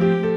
Música